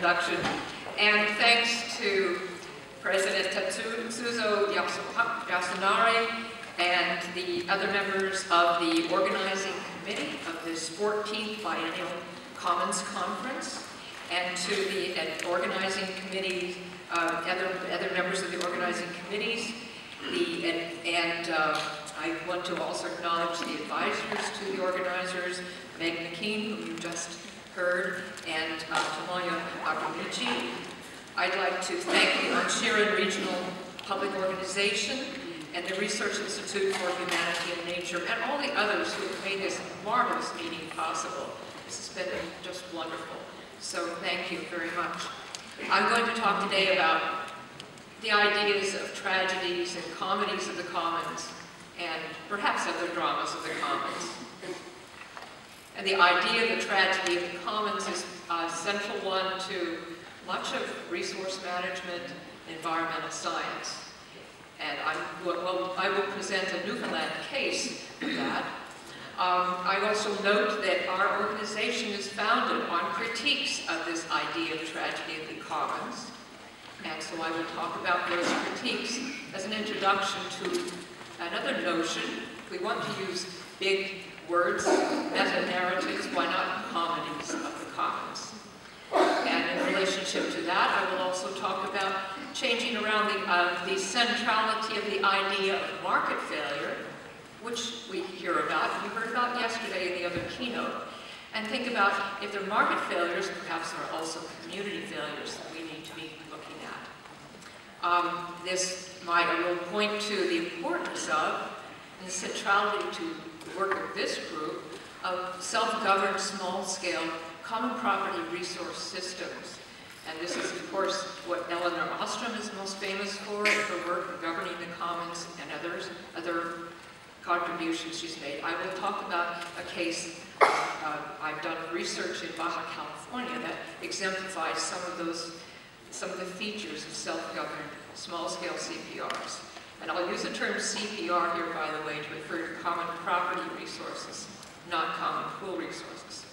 introduction. And thanks to President Tetsuzo Yasunari and the other members of the organizing committee of this 14th Biennial Commons Conference, and to the organizing committee, uh, other, other members of the organizing committees, the, and, and uh, I want to also acknowledge the advisors to the organizers, Meg McKean, who you just heard, and uh, Tomoya Akimichi. I'd like to thank the Onshiren Regional Public Organization and the Research Institute for Humanity and Nature, and all the others who have made this marvelous meeting possible. This has been just wonderful. So thank you very much. I'm going to talk today about the ideas of tragedies and comedies of the commons, and perhaps other dramas of the commons. And the idea of the tragedy of the commons is a central one to much of resource management, and environmental science. And I, well, I will present a Newfoundland case of that. Um, I also note that our organization is founded on critiques of this idea of tragedy of the commons. And so I will talk about those critiques as an introduction to another notion. We want to use big words, meta-narratives, why not comedies of the commons? And in relationship to that, I will also talk about changing around the, uh, the centrality of the idea of market failure, which we hear about, you heard about yesterday in the other keynote, and think about if there are market failures, perhaps there are also community failures that we need to be looking at. Um, this, might, I will point to the importance of, the centrality to the work of this group, of self-governed, small-scale, common property resource systems. And this is, of course, what Elinor Ostrom is most famous for, her work of governing the commons and others, other contributions she's made. I will talk about a case uh, I've done research in Baja California that exemplifies some of those, some of the features of self-governed small-scale CPRs. And I'll use the term CPR here, by the way, to refer to common property resources, not common pool resources.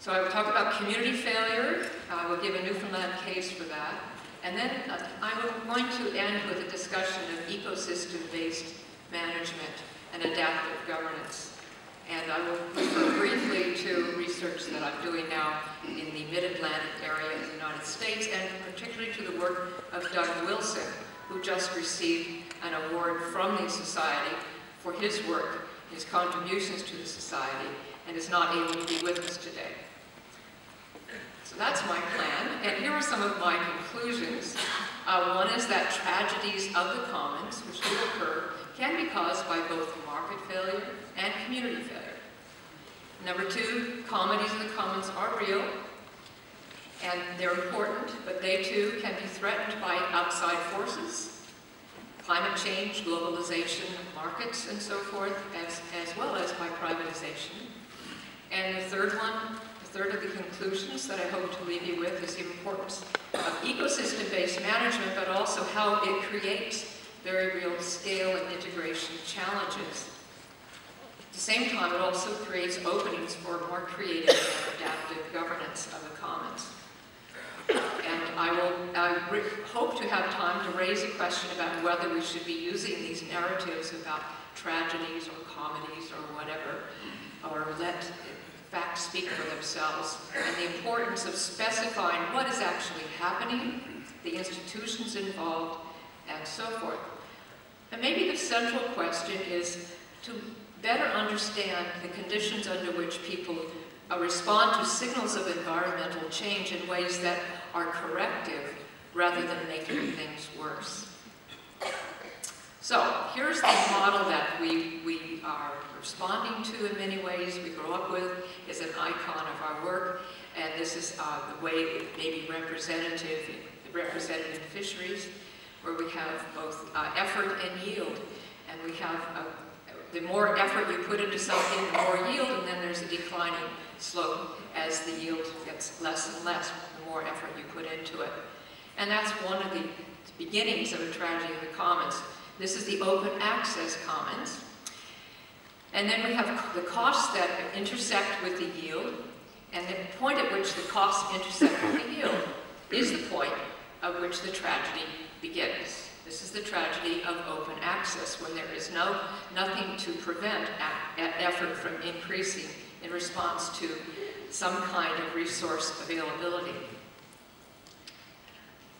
So I will talk about community failure. I will give a Newfoundland case for that. And then uh, I'm going to end with a discussion of ecosystem-based management and adaptive governance. And I will refer briefly to research that I'm doing now in the Mid-Atlantic area of the United States, and particularly to the work of Doug Wilson, who just received an award from the Society for his work, his contributions to the Society, and is not able to be with us today. So that's my plan, and here are some of my conclusions. Uh, one is that tragedies of the commons, which do occur, can be caused by both market failure and community failure. Number two, comedies of the commons are real, and they're important, but they too can be threatened by outside forces, climate change, globalization, markets, and so forth, as, as well as by privatization. And the third one, the third of the conclusions that I hope to leave you with is the importance of ecosystem-based management, but also how it creates very real scale and integration challenges. At the same time, it also creates openings for more creative and adaptive governance of the commons. And I will I hope to have time to raise a question about whether we should be using these narratives about tragedies or comedies or whatever, or let facts speak for themselves, and the importance of specifying what is actually happening, the institutions involved, and so forth. And maybe the central question is to better understand the conditions under which people respond to signals of environmental change in ways that are corrective rather than making things worse. So here's the model that we, we are responding to in many ways, we grow up with, is an icon of our work, and this is uh, the way it may be representative, fisheries where we have both uh, effort and yield. And we have, uh, the more effort you put into something, the more yield, and then there's a declining slope as the yield gets less and less, the more effort you put into it. And that's one of the beginnings of a tragedy of the commons. This is the open access commons. And then we have the costs that intersect with the yield, And the point at which the costs intersect with the yield is the point at which the tragedy begins. This is the tragedy of open access, when there is no, nothing to prevent effort from increasing in response to some kind of resource availability.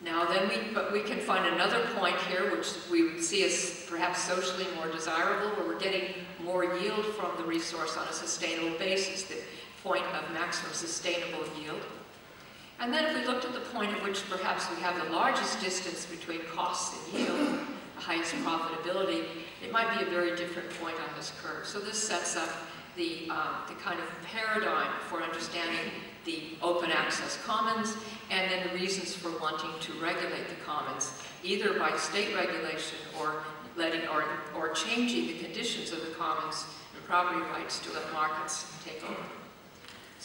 Now then, we, but we can find another point here, which we would see as perhaps socially more desirable, where we're getting more yield from the resource on a sustainable basis, the point of maximum sustainable yield. And then if we looked at the point at which perhaps we have the largest distance between costs and yield, the highest profitability, it might be a very different point on this curve. So this sets up the, um, the kind of paradigm for understanding the open access commons and then the reasons for wanting to regulate the commons, either by state regulation or letting or, or changing the conditions of the commons and property rights to let markets take over.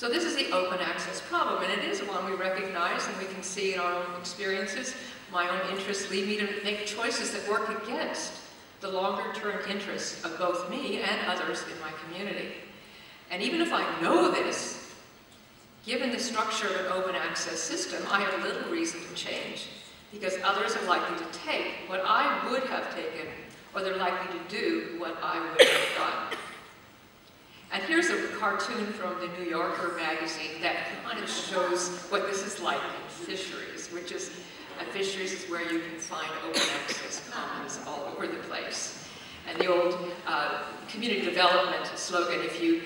So this is the open access problem, and it is one we recognize and we can see in our own experiences. My own interests lead me to make choices that work against the longer-term interests of both me and others in my community. And even if I know this, given the structure of an open access system, I have little reason to change because others are likely to take what I would have taken or they're likely to do what I would have done. And here's a cartoon from the New Yorker magazine that kind of shows what this is like in fisheries, which is, uh, fisheries is where you can find open access commons all over the place. And the old uh, community development slogan, if you,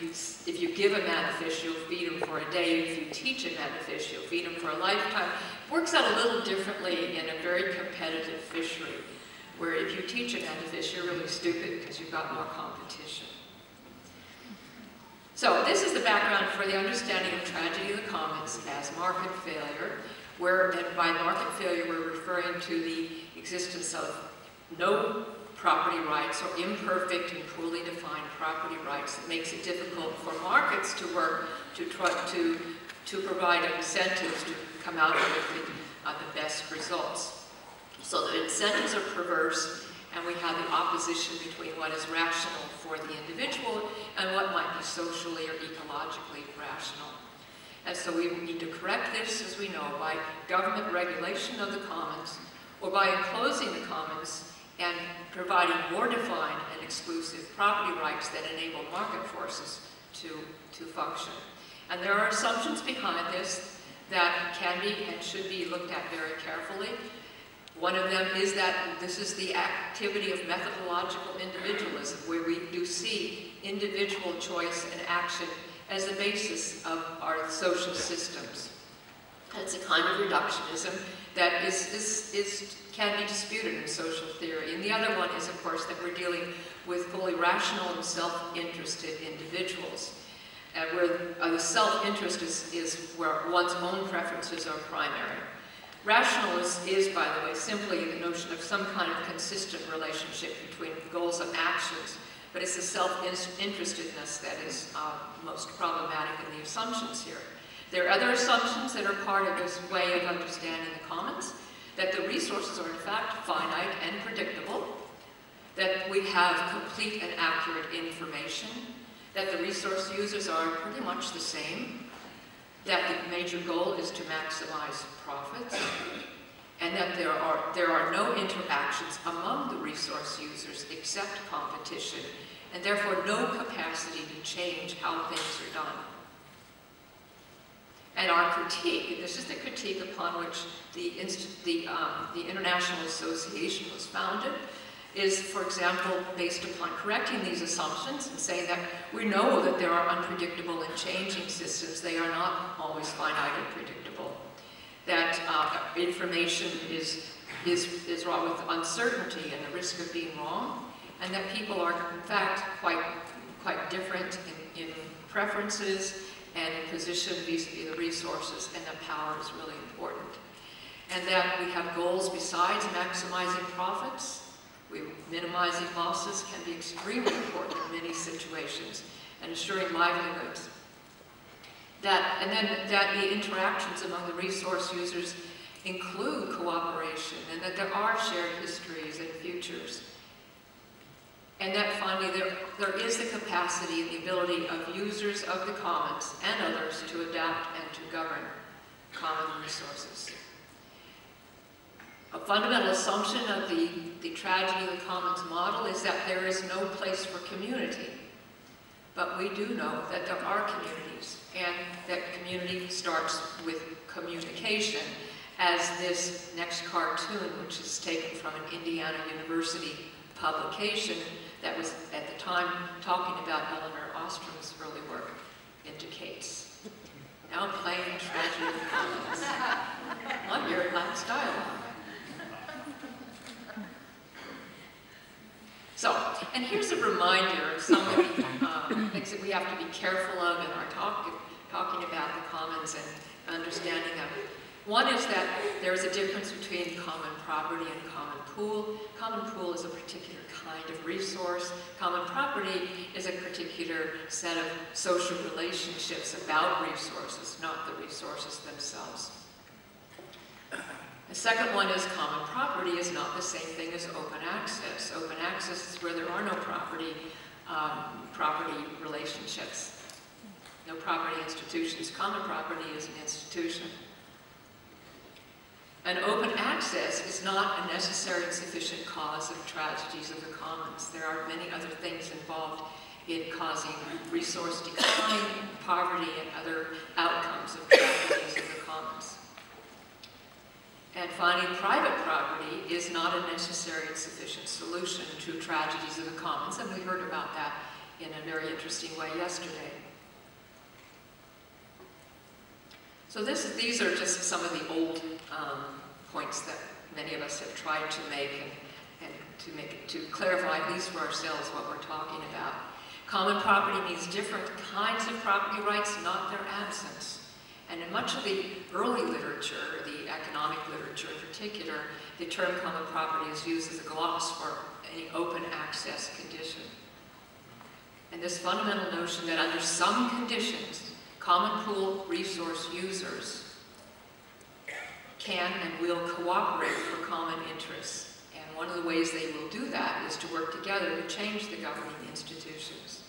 if you give a man a fish, you'll feed him for a day. If you teach a man a fish, you'll feed him for a lifetime. Works out a little differently in a very competitive fishery, where if you teach a man to fish, you're really stupid because you've got more competition. So this is the background for the understanding of tragedy of the commons as market failure, where by market failure we're referring to the existence of no property rights or imperfect and poorly defined property rights that makes it difficult for markets to work to try to, to provide incentives to come out with the, uh, the best results. So the incentives are perverse and we have the opposition between what is rational for the individual and what might be socially or ecologically rational. And so we need to correct this, as we know, by government regulation of the commons or by enclosing the commons and providing more defined and exclusive property rights that enable market forces to, to function. And there are assumptions behind this that can be and should be looked at very carefully. One of them is that this is the activity of methodological individualism, where we do see individual choice and action as the basis of our social systems. It's a kind of reductionism that is, is, is, can be disputed in social theory. And the other one is, of course, that we're dealing with fully rational and self-interested individuals, uh, where uh, the self-interest is, is where one's own preferences are primary. Rational is, is, by the way, simply the notion of some kind of consistent relationship between goals and actions, but it's the self-interestedness that is uh, most problematic in the assumptions here. There are other assumptions that are part of this way of understanding the commons, that the resources are in fact finite and predictable, that we have complete and accurate information, that the resource users are pretty much the same, that the major goal is to maximize profits, and that there are, there are no interactions among the resource users except competition, and therefore no capacity to change how things are done. And our critique, this is the critique upon which the, the, um, the International Association was founded, is, for example, based upon correcting these assumptions and saying that we know that there are unpredictable and changing systems. They are not always finite and predictable. That uh, information is, is, is with uncertainty and the risk of being wrong, and that people are, in fact, quite, quite different in, in preferences and in position vis-a-vis the resources, and that power is really important. And that we have goals besides maximizing profits, we, minimizing losses can be extremely important in many situations, and assuring livelihoods. That, and then that the interactions among the resource users include cooperation, and that there are shared histories and futures. and that finally there, there is the capacity and the ability of users of the commons and others to adapt and to govern common resources. A fundamental assumption of the, the tragedy of the commons model is that there is no place for community. But we do know that there are communities, and that community starts with communication, as this next cartoon, which is taken from an Indiana University publication that was at the time talking about Elinor Ostrom's early work, indicates. Now playing tragedy of the commons. I'm very Latin dialogue. So, and here's a reminder of some of the um, things that we have to be careful of in our talk, talking about the commons and understanding them. One is that there's a difference between common property and common pool. Common pool is a particular kind of resource. Common property is a particular set of social relationships about resources, not the resources themselves. The second one is common property is not the same thing as open access. Open access is where there are no property, um, property relationships, no property institutions. Common property is an institution. And open access is not a necessary and sufficient cause of tragedies of the commons. There are many other things involved in causing resource decline, poverty, and other outcomes of tragedies of the commons. And finding private property is not a necessary and sufficient solution to tragedies of the commons, and we heard about that in a very interesting way yesterday. So this, these are just some of the old um, points that many of us have tried to make and, and to make to clarify, at least for ourselves, what we're talking about. Common property means different kinds of property rights, not their absence. And in much of the early literature, economic literature in particular, the term common property is used as a gloss for any open access condition. And this fundamental notion that under some conditions, common pool resource users can and will cooperate for common interests. And one of the ways they will do that is to work together to change the governing institutions,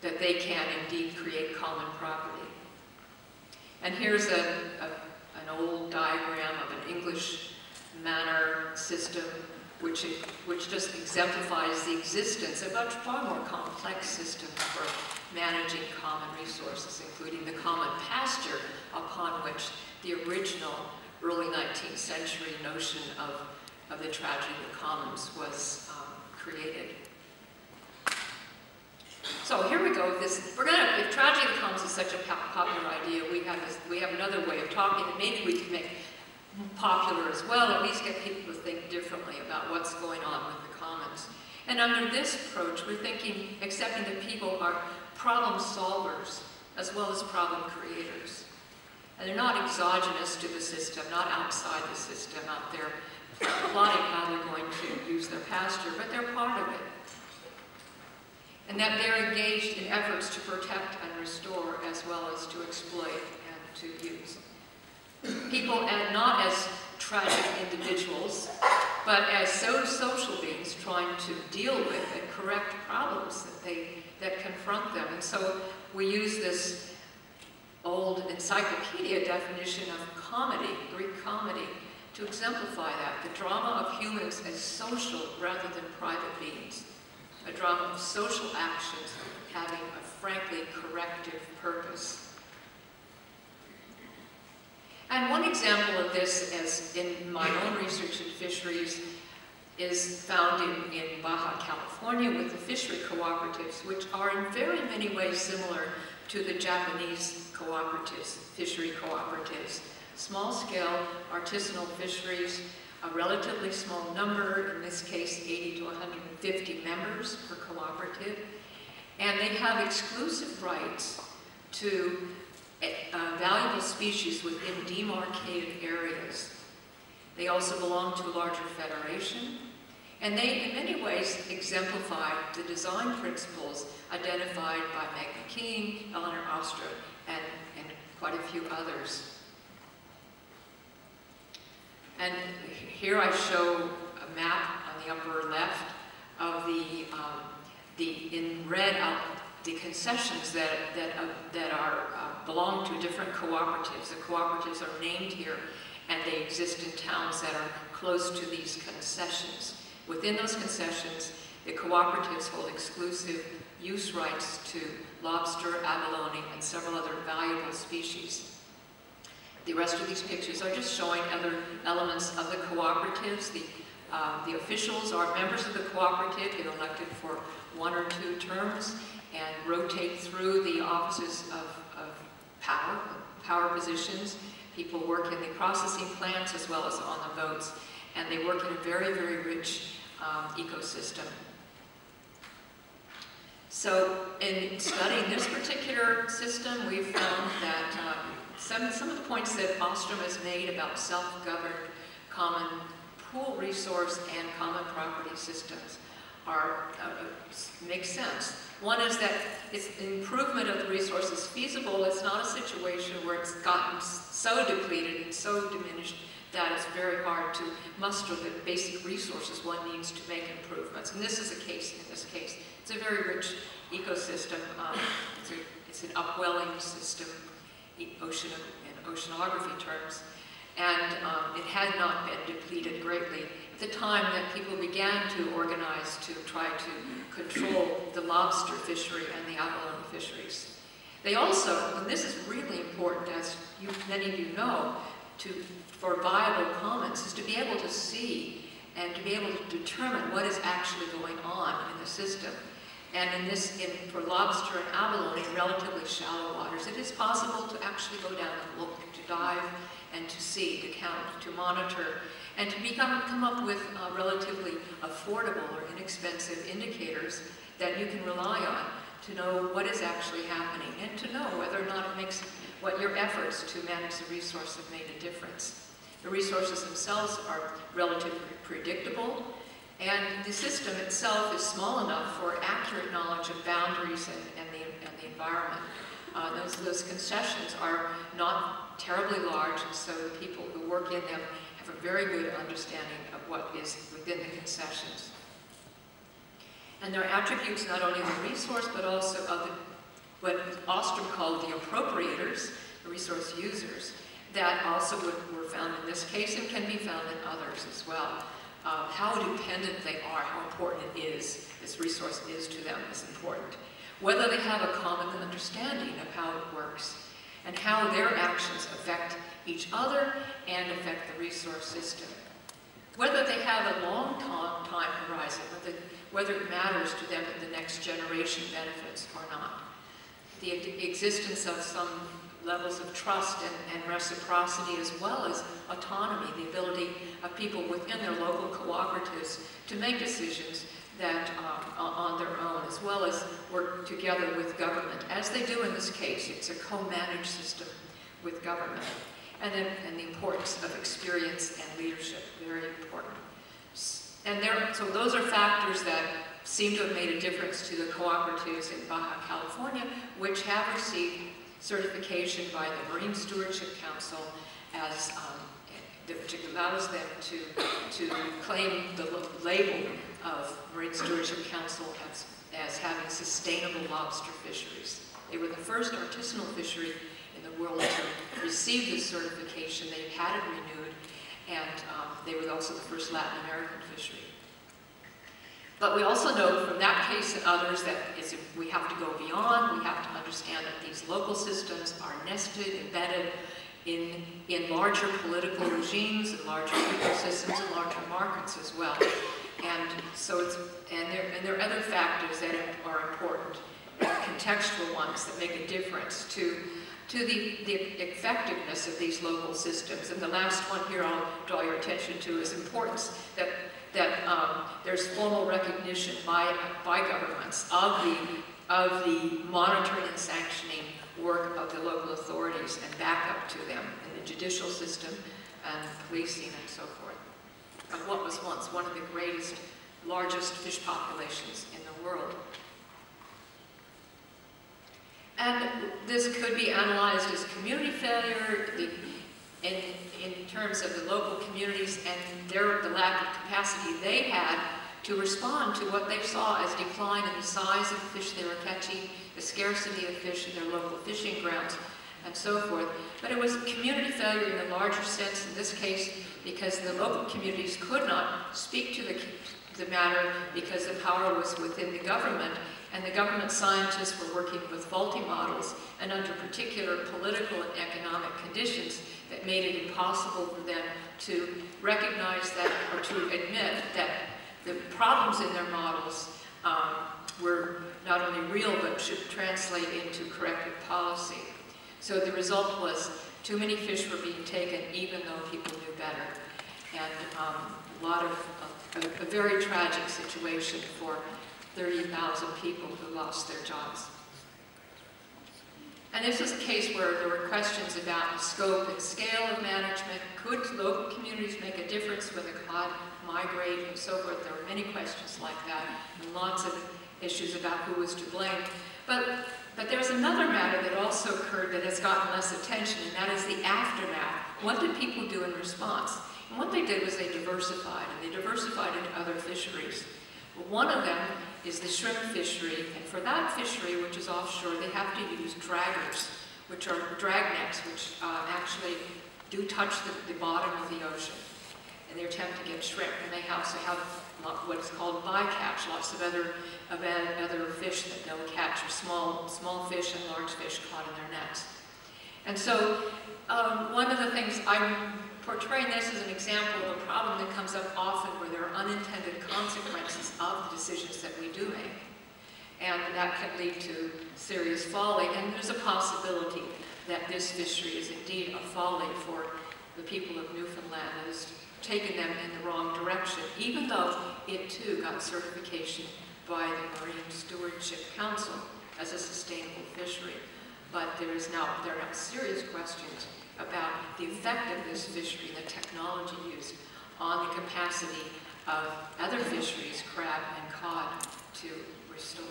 that they can indeed create common property. And here's a, a, an old diagram of an English manor system which, which just exemplifies the existence of a far more complex system for managing common resources, including the common pasture upon which the original early 19th century notion of, of the tragedy of the commons was um, created. So here we go. This we're gonna. If tragedy commons is such a popular idea, we have this. We have another way of talking that maybe we can make popular as well. At least get people to think differently about what's going on with the commons. And under this approach, we're thinking, accepting that people are problem solvers as well as problem creators. And they're not exogenous to the system, not outside the system, out there plotting how they're going to use their pasture, but they're part of it and that they're engaged in efforts to protect and restore as well as to exploit and to use. People, and not as tragic individuals, but as so social beings trying to deal with and correct problems that they that confront them. And so we use this old encyclopedia definition of comedy, Greek comedy, to exemplify that, the drama of humans as social rather than private beings a drama of social actions having a frankly corrective purpose. And one example of this, as in my own research in fisheries, is found in, in Baja California with the fishery cooperatives, which are in very many ways similar to the Japanese cooperatives, fishery cooperatives. Small-scale artisanal fisheries a relatively small number, in this case 80 to 150 members per cooperative, and they have exclusive rights to uh, valuable species within demarcated areas. They also belong to a larger federation, and they, in many ways, exemplify the design principles identified by Meg McKean, Elinor Ostrom, and, and quite a few others. And here I show a map on the upper left of the, um, the in red, uh, the concessions that, that, uh, that are, uh, belong to different cooperatives. The cooperatives are named here, and they exist in towns that are close to these concessions. Within those concessions, the cooperatives hold exclusive use rights to lobster, abalone, and several other valuable species. The rest of these pictures are just showing other elements of the cooperatives. The, uh, the officials are members of the cooperative. They're elected for one or two terms and rotate through the offices of, of power, power positions. People work in the processing plants as well as on the boats, and they work in a very, very rich um, ecosystem. So in studying this particular system, we've found that um, some, some of the points that Ostrom has made about self-governed common pool resource and common property systems are, uh, make sense. One is that it's improvement of the resource is feasible. It's not a situation where it's gotten so depleted and so diminished that it's very hard to muster the basic resources one needs to make improvements. And this is a case in this case. It's a very rich ecosystem. Um, it's, a, it's, an upwelling system ocean, in oceanography terms. And um, it had not been depleted greatly at the time that people began to organize to try to control the lobster fishery and the abalone fisheries. They also, and this is really important as you, many of you know, to, for viable commons is to be able to see and to be able to determine what is actually going on in the system. And in this, in, for lobster and abalone in relatively shallow waters, it is possible to actually go down and look, to dive and to see, to count, to monitor, and to become, come up with uh, relatively affordable or inexpensive indicators that you can rely on to know what is actually happening and to know whether or not it makes what your efforts to manage the resource have made a difference. The resources themselves are relatively predictable, and the system itself is small enough for accurate knowledge of boundaries and, and, the, and the environment. Uh, those, those concessions are not terribly large, and so the people who work in them have a very good understanding of what is within the concessions. And there are attributes not only of the resource, but also of the, what Ostrom called the appropriators, the resource users, that also were found in this case and can be found in others as well. Uh, how dependent they are, how important it is, this resource is to them is important. Whether they have a common understanding of how it works, and how their actions affect each other and affect the resource system. Whether they have a long time horizon, whether, whether it matters to them that the next generation benefits or not. The existence of some levels of trust and, and, reciprocity as well as autonomy, the ability of people within their local cooperatives to make decisions that um, on their own, as well as work together with government, as they do in this case. It's a co-managed system with government. And then and the importance of experience and leadership, very important. And there, so those are factors that seem to have made a difference to the cooperatives in Baja California, which have received certification by the Marine Stewardship Council as um, which allows them to, to claim the label of Marine Stewardship Council as, as having sustainable lobster fisheries. They were the first artisanal fishery in the world to receive this certification. They had it renewed, and um, they were also the first Latin American fishery. But we also know from that case and others that we have to go beyond, we have to understand that these local systems are nested, embedded in, in larger political regimes and larger ecosystems and larger markets as well. And so it's, and there, and there are other factors that are important, contextual ones that make a difference to, to the, the effectiveness of these local systems. And the last one here I'll draw your attention to is importance that that um, there's formal recognition by, by governments of the, of the monitoring and sanctioning work of the local authorities and backup to them in the judicial system and policing and so forth of what was once one of the greatest, largest fish populations in the world. And this could be analyzed as community failure in, in terms of the local communities and their, the lack of capacity they had to respond to what they saw as decline in the size of the fish they were catching, the scarcity of fish in their local fishing grounds, and so forth. But it was community failure in the larger sense in this case because the local communities could not speak to the, the matter because the power was within the government and the government scientists were working with faulty models and under particular political and economic conditions that made it impossible for them to recognize that or to admit that the problems in their models um, were not only real but should translate into corrective policy. So the result was too many fish were being taken even though people knew better. And um, a lot of, a, a very tragic situation for 30,000 people who lost their jobs. And this was a case where there were questions about the scope and scale of management. Could local communities make a difference when the cod migrate and so forth? There were many questions like that and lots of issues about who was to blame. But, but there's another matter that also occurred that has gotten less attention, and that is the aftermath. What did people do in response? And what they did was they diversified, and they diversified into other fisheries. One of them is the shrimp fishery, and for that fishery, which is offshore, they have to use draggers, which are drag nets, which uh, actually do touch the, the, bottom of the ocean. And they attempt to get shrimp, and they also have what's called bycatch, lots of other, of other fish that they'll catch, or small, small fish and large fish caught in their nets. And so um, one of the things I'm portraying this as an example of a problem that comes up often where there are unintended consequences of the decisions that we do make. And that can lead to serious folly. And there's a possibility that this fishery is indeed a folly for the people of Newfoundland that has taken them in the wrong direction, even though it too got certification by the Marine Stewardship Council as a sustainable fishery. But there is now, there are now serious questions about the effect of this fishery, the technology used on the capacity of other fisheries, crab and cod, to restore.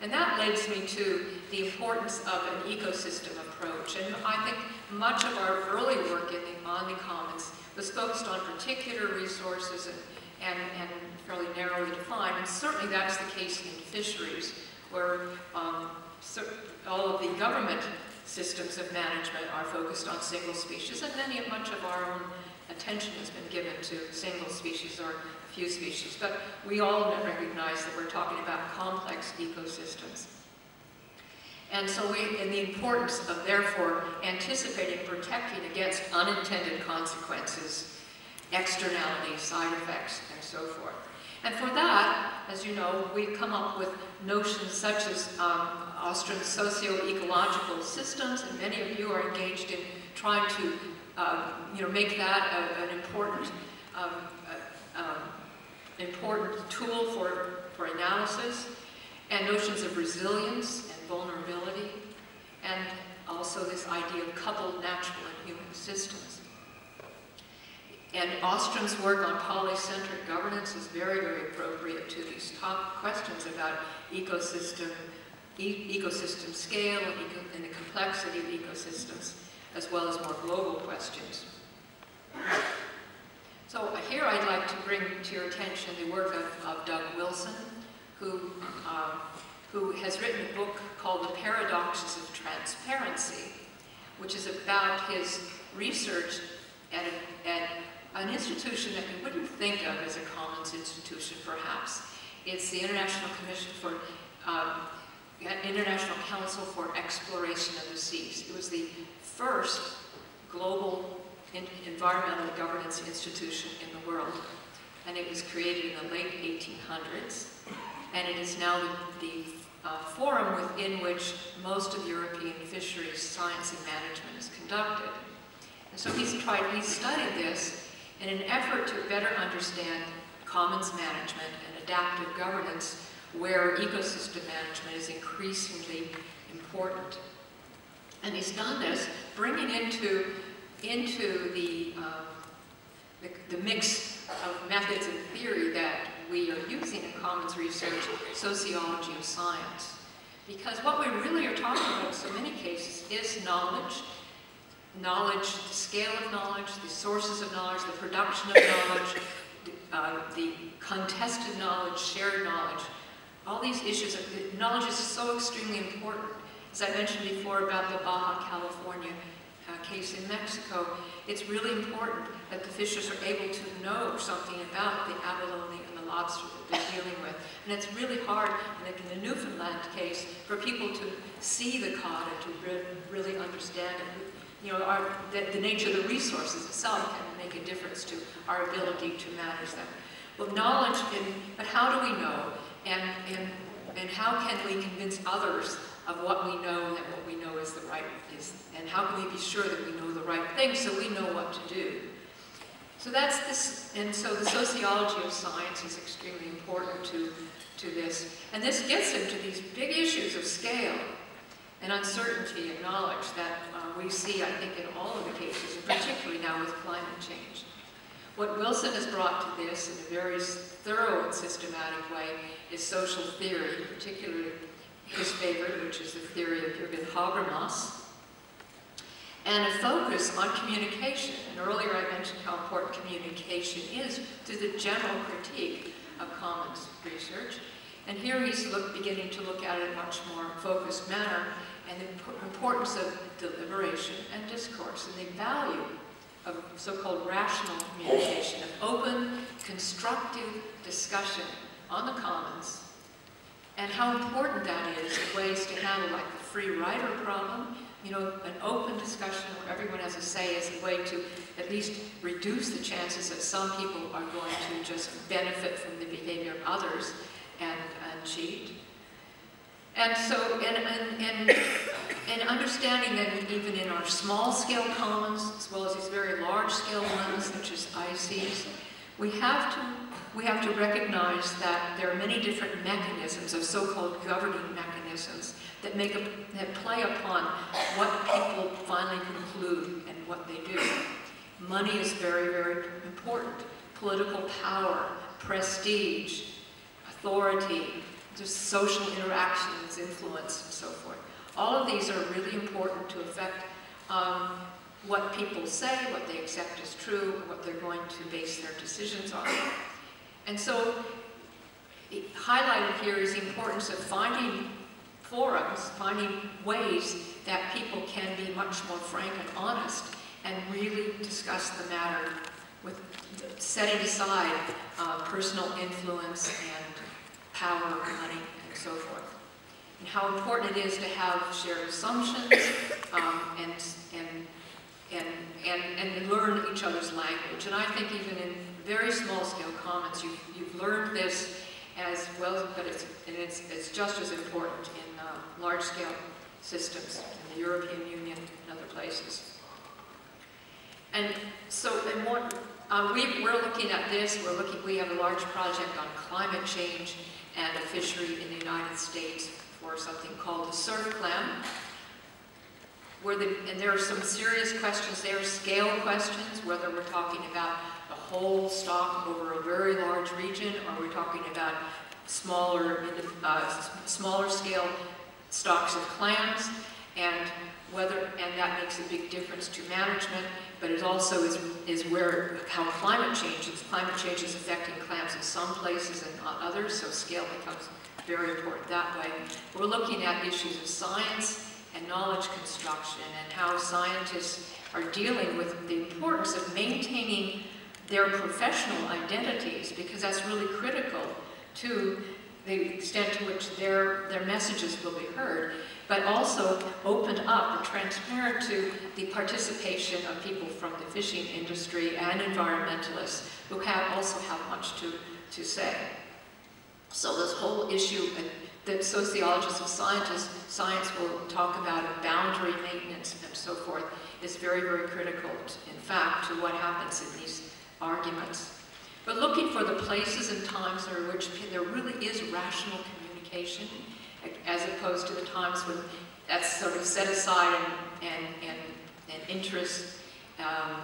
And that leads me to the importance of an ecosystem approach. And I think much of our early work in the, on the commons was focused on particular resources and, and, and fairly narrowly defined. And certainly that's the case in fisheries, where um, all of the government systems of management are focused on single species, and many, much of our own attention has been given to single species or a few species. But we all recognize that we're talking about complex ecosystems. And so we, and the importance of therefore anticipating, protecting against unintended consequences, externalities, side effects, and so forth. And for that, as you know, we've come up with notions such as um, Ostrom's socio-ecological systems, and many of you are engaged in trying to uh, you know, make that a, an important, um, um, important tool for, for analysis, and notions of resilience and vulnerability, and also this idea of coupled natural and human systems. And Ostrom's work on polycentric governance is very, very appropriate to these top questions about ecosystem ecosystem scale and, eco and, the complexity of ecosystems, as well as more global questions. So here I'd like to bring to your attention the work of, of Doug Wilson, who, uh, who has written a book called The Paradoxes of Transparency, which is about his research at, a, at an institution that we wouldn't think of as a commons institution, perhaps. It's the International Commission for um, International Council for Exploration of the Seas. It was the first global environmental governance institution in the world. And it was created in the late 1800s. And it is now the, the uh, forum within which most of European fisheries science and management is conducted. And so he's tried, he's studied this in an effort to better understand commons management and adaptive governance where ecosystem management is increasingly important. And he's done this bringing into, into the, uh, the, the, mix of methods and theory that we are using in commons research, sociology and science. Because what we really are talking about in so many cases is knowledge, knowledge, the scale of knowledge, the sources of knowledge, the production of knowledge, uh, the contested knowledge, shared knowledge, all these issues, of, knowledge is so extremely important. As I mentioned before about the Baja California uh, case in Mexico, it's really important that the fishers are able to know something about the abalone and the lobster that they're dealing with. And it's really hard, like in the Newfoundland case, for people to see the cod and to re really understand it. You know, our, the, the nature of the resources itself can make a difference to our ability to manage them. Well, knowledge, in, but how do we know? And, and, and how can we convince others of what we know that what we know is the right is, and how can we be sure that we know the right thing so we know what to do? So that's this, and so the sociology of science is extremely important to, to this. And this gets into these big issues of scale and uncertainty and knowledge that uh, we see, I think, in all of the cases, and particularly now with climate change. What Wilson has brought to this in a very thorough and systematic way is social theory, particularly his favorite, which is the theory of Jürgen Habermas, and a focus on communication. And earlier I mentioned how important communication is to the general critique of commons research. And here he's look, beginning to look at it in a much more focused manner and the importance of deliberation and discourse and the value of so-called rational communication, of open, constructive discussion on the commons, and how important that is in ways to handle like the free rider problem, you know, an open discussion where everyone has a say is a way to at least reduce the chances that some people are going to just benefit from the behavior of others and, and cheat. And so, and, and, and, and understanding that even in our small-scale commons, as well as these very large-scale ones, such as ICES, we have to we have to recognize that there are many different mechanisms of so-called governing mechanisms that make a, that play upon what people finally conclude and what they do. Money is very, very important. Political power, prestige, authority, just social interactions, influence, and so forth. All of these are really important to affect um, what people say, what they accept as true, what they're going to base their decisions on. And so, highlighted here is the importance of finding forums, finding ways that people can be much more frank and honest and really discuss the matter with setting aside uh, personal influence and power, money, and so forth. And how important it is to have shared assumptions um, and, and, and, and, and learn each other's language. And I think even in very small scale commons, you've, you've learned this as well, but it's, and it's, it's just as important in uh, large scale systems in the European Union and other places. And so, and more, uh, we, we're looking at this, we're looking, we have a large project on climate change and a fishery in the United States for something called the surf clam. Where the, and there are some serious questions there, scale questions, whether we're talking about the whole stock over a very large region, or we're talking about smaller, uh, smaller scale stocks of clams, and whether, and that makes a big difference to management, but it also is, is where, how climate change, is. climate change is affecting clams in some places and not others, so scale becomes very important that way. We're looking at issues of science and knowledge construction and how scientists are dealing with the importance of maintaining their professional identities because that's really critical to the extent to which their, their messages will be heard, but also opened up and transparent to the participation of people from the fishing industry and environmentalists who have also have much to, to say. So this whole issue that sociologists and scientists, science will talk about boundary maintenance and so forth is very, very critical, in fact, to what happens in these arguments. But looking for the places and times in which there really is rational communication, as opposed to the times when that's sort of set aside and, and, and, and interest um,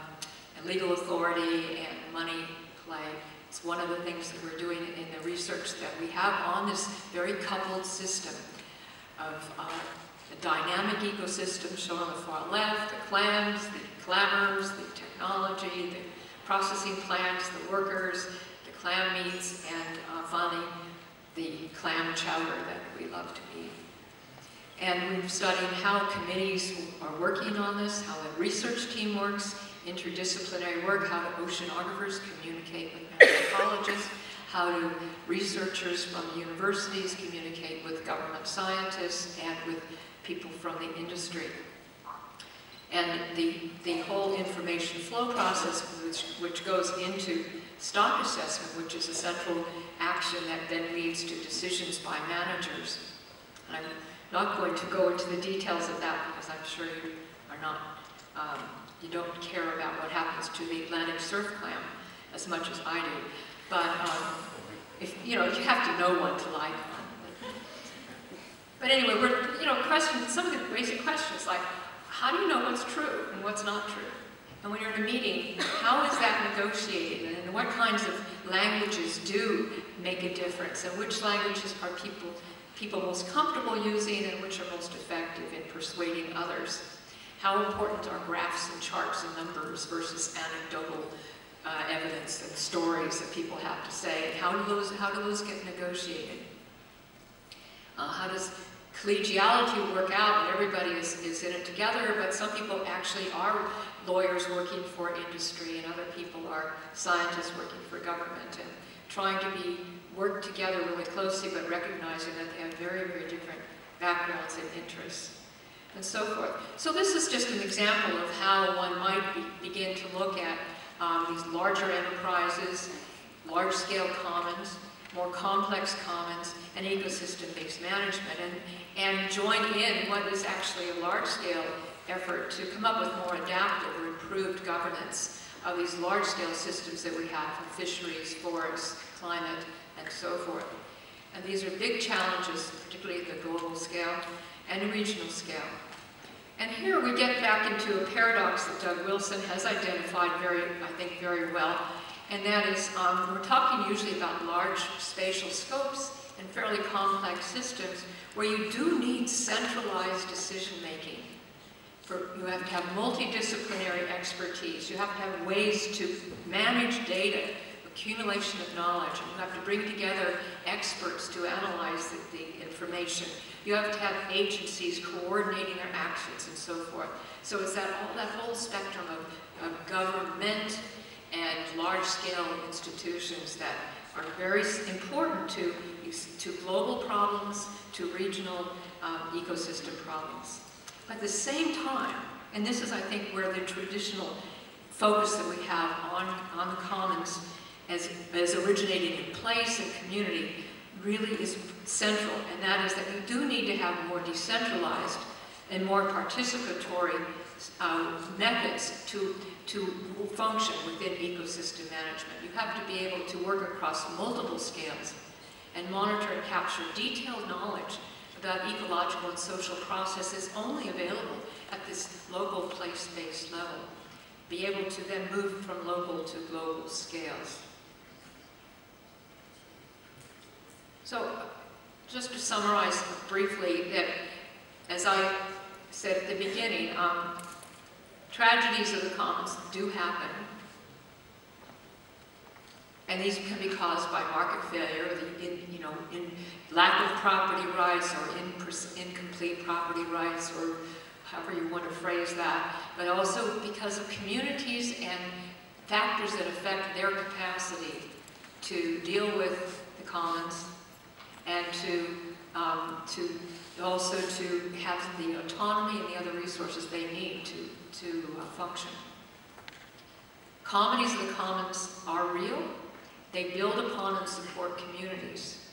and legal authority and money play. It's one of the things that we're doing in the research that we have on this very coupled system of uh, the dynamic ecosystem shown on the far left, the clams, the clammers, the technology, the processing plants, the workers, the clam meats, and uh, finally the clam chowder that we love to eat. And we've studied how committees are working on this, how the research team works, interdisciplinary work, how do oceanographers communicate with anthropologists, how do researchers from universities communicate with government scientists and with people from the industry. And the, the whole information flow process, which, which goes into stock assessment, which is a central action that then leads to decisions by managers. And I'm not going to go into the details of that because I'm sure you are not, um, you don't care about what happens to the Atlantic surf clam as much as I do. But um, if you know, you have to know one to like one. But anyway, we're you know, questions. Some of the basic questions like, how do you know what's true and what's not true? And when you're in a meeting, how is that negotiated? And what kinds of languages do make a difference? And which languages are people people most comfortable using and which are most effective in persuading others? How important are graphs and charts and numbers versus anecdotal uh, evidence and stories that people have to say, and how do those, how do those get negotiated? Uh, how does collegiality work out when everybody is, is in it together, but some people actually are lawyers working for industry and other people are scientists working for government and trying to be work together really closely but recognizing that they have very, very different backgrounds and interests and so forth. So this is just an example of how one might be, begin to look at um, these larger enterprises, large-scale commons, more complex commons, and ecosystem-based management, and, and join in what is actually a large-scale effort to come up with more adaptive or improved governance of these large-scale systems that we have in fisheries, forests, climate, and so forth. And these are big challenges, particularly at the global scale and regional scale. And here we get back into a paradox that Doug Wilson has identified very, I think, very well. And that is, um, we're talking usually about large spatial scopes and fairly complex systems where you do need centralized decision making. For, you have to have multidisciplinary expertise. You have to have ways to manage data, accumulation of knowledge. And you have to bring together experts to analyze the, the information. You have to have agencies coordinating their actions and so forth. So it's that, all, that whole spectrum of, of government and large-scale institutions that are very important to, to global problems, to regional um, ecosystem problems. At the same time, and this is, I think, where the traditional focus that we have on, on the commons as, as originating in place and community really is central, and that is that you do need to have more decentralized and more participatory uh, methods to, to function within ecosystem management. You have to be able to work across multiple scales and monitor and capture detailed knowledge about ecological and social processes only available at this local place-based level. Be able to then move from local to global scales. So just to summarize briefly that, as I said at the beginning, um, tragedies of the commons do happen. And these can be caused by market failure, in, you know, in lack of property rights or in, incomplete property rights or however you want to phrase that, but also because of communities and factors that affect their capacity to deal with the commons and to, um, to also to have the autonomy and the other resources they need to, to uh, function. Comedies of the commons are real. They build upon and support communities.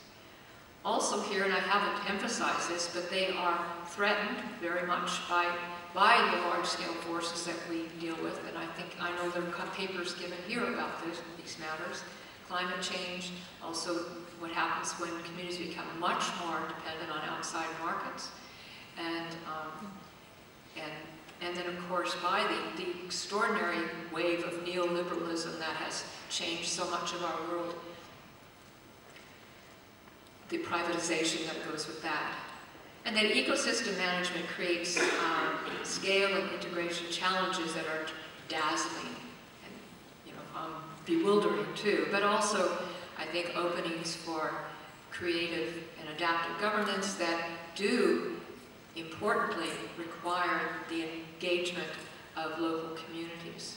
Also here, and I haven't emphasized this, but they are threatened very much by, by the large-scale forces that we deal with, and I think I know there are papers given here about this, these matters. Climate change, also what happens when communities become much more dependent on outside markets. And, um, and, and then, of course, by the, the extraordinary wave of neoliberalism that has changed so much of our world, the privatization that goes with that. And then ecosystem management creates um, scale and integration challenges that are dazzling and you know, um, bewildering too, but also, Think, openings for creative and adaptive governance that do, importantly, require the engagement of local communities.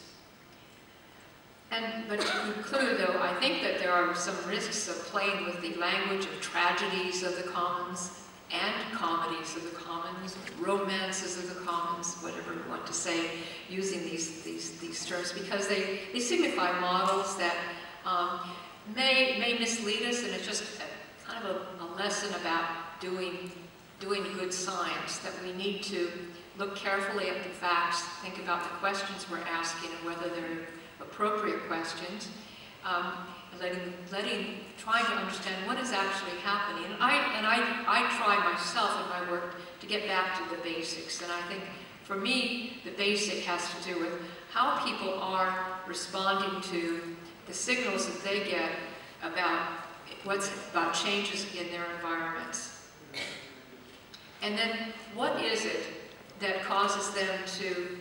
And, but to conclude though, I think that there are some risks of playing with the language of tragedies of the commons and comedies of the commons, romances of the commons, whatever you want to say, using these, these, these terms, because they, they signify models that um, may, may mislead us, and it's just a, kind of a, a lesson about doing, doing good science, that we need to look carefully at the facts, think about the questions we're asking and whether they're appropriate questions, um, letting, letting, trying to understand what is actually happening. And I, and I, I try myself in my work to get back to the basics. And I think for me, the basic has to do with how people are responding to the signals that they get about what's about changes in their environments. And then what is it that causes them to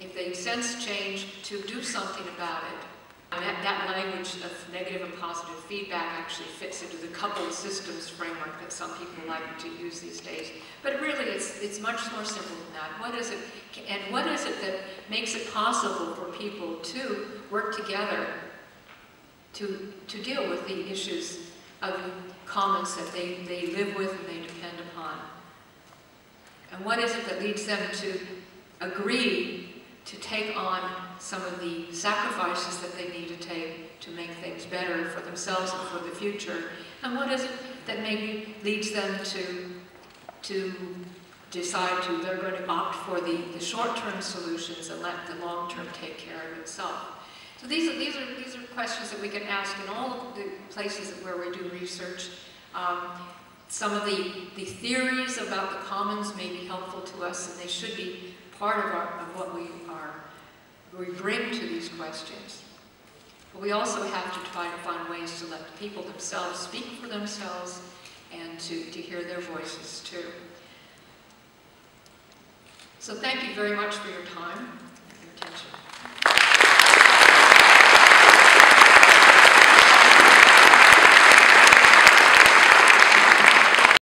if they sense change, to do something about it. That, that language of negative and positive feedback actually fits into the coupled systems framework that some people like to use these days. But really, it's, it's much more simple than that. What is it, and what is it that makes it possible for people to work together to, to deal with the issues of commons that they, they live with and they depend upon? And what is it that leads them to agree to take on some of the sacrifices that they need to take to make things better for themselves and for the future? And what is it that maybe leads them to, to decide to, they're going to opt for the, the short-term solutions and let the long-term take care of itself? So these are, these, are, these are questions that we can ask in all the places where we do research. Um, some of the, the theories about the commons may be helpful to us, and they should be part of, our, of what we are, we bring to these questions. But we also have to try to find ways to let the people themselves speak for themselves and to, to hear their voices too. So thank you very much for your time.